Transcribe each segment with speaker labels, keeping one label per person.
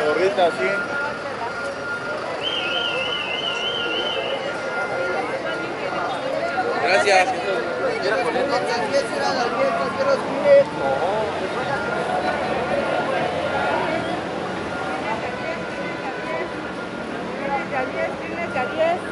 Speaker 1: gorrita.
Speaker 2: Gracias.
Speaker 3: Gracias.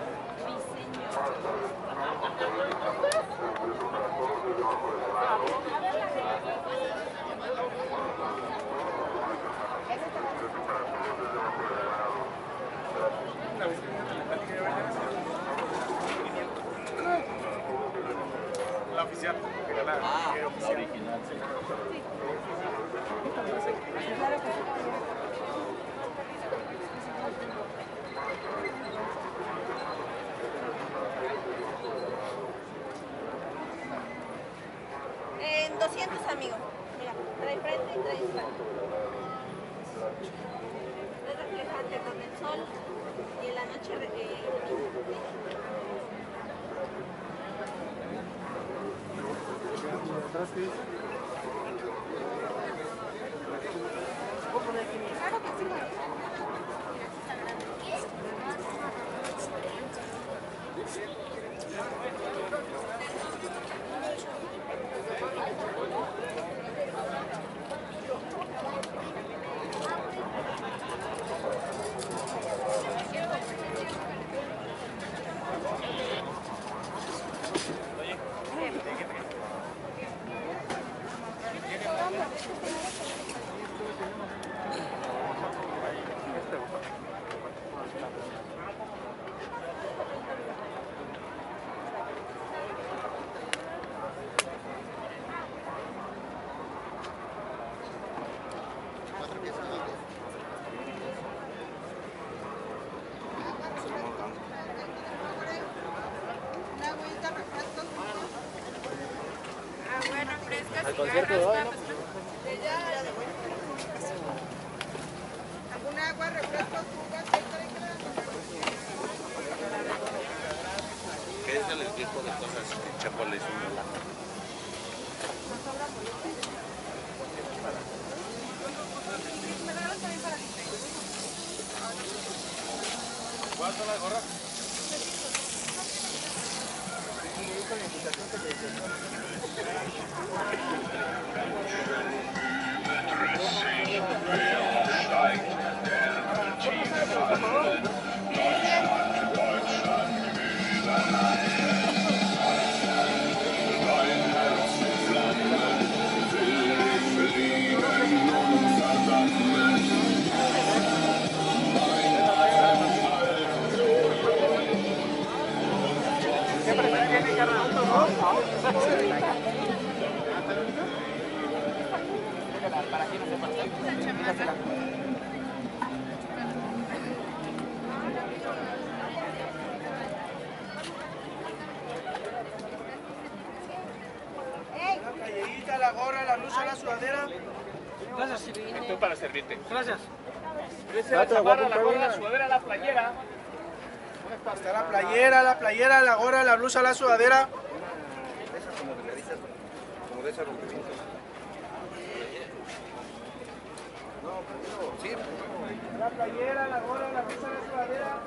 Speaker 1: Al concierto
Speaker 4: Esto para servirte. Gracias. La chamarra, la gorra, la sudadera, la playera.
Speaker 5: Está la playera, la playera, la gorra, la blusa, la sudadera.
Speaker 2: Como de ese rompimiento.
Speaker 5: La playera, la gorra, la blusa, la sudadera.